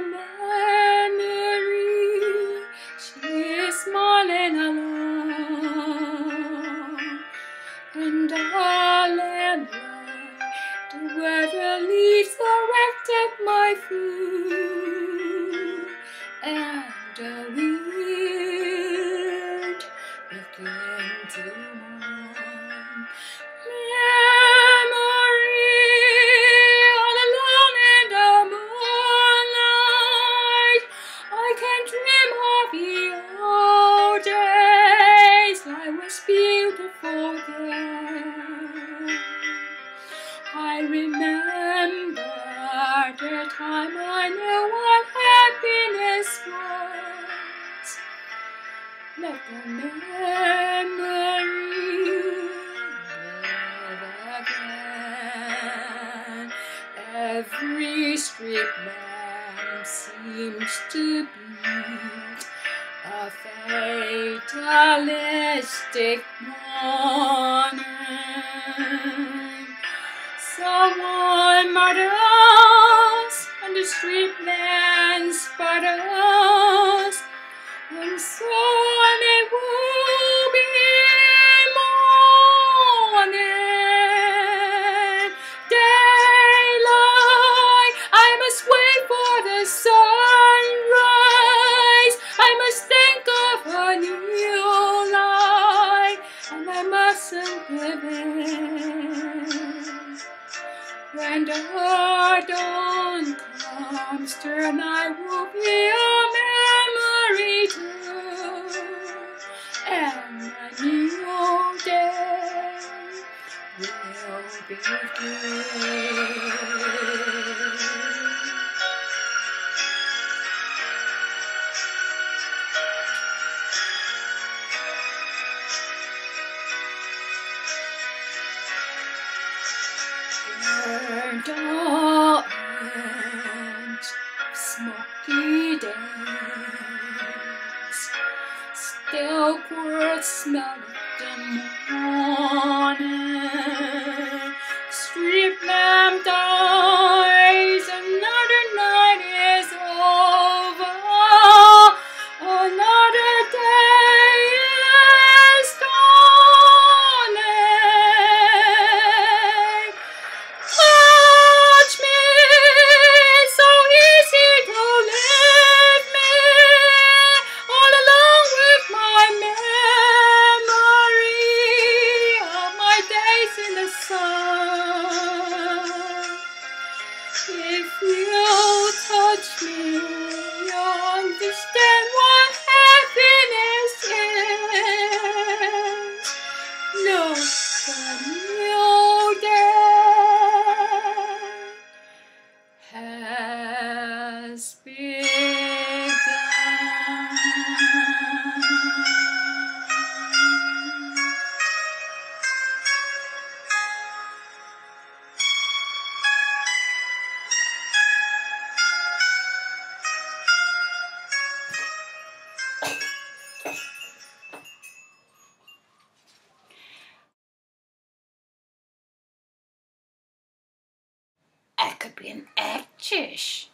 memory. She is smiling alone, and all and the weather leaves the wrecked of my food, and the wind of the old days. Life was beautiful then. I remember the time I knew what happiness was. Let the memory live again. Every street seems to beat a fatalistic warning. Someone murder us, and the street spider us, and soon a new life, and I mustn't live in. When the dawn comes, then I will be a memory too, and a new day will begin. And smoky days, still could smell the morning. If you touch me, you'll understand what happiness is. Look, a new day I could be an actress.